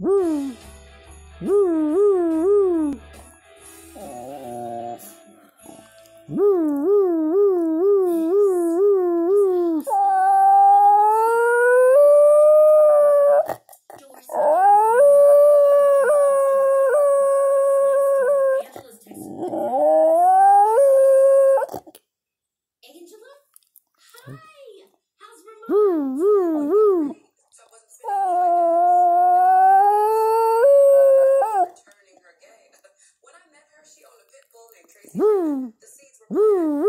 Woo! Woo! Woo! Woo! Woo. Woo.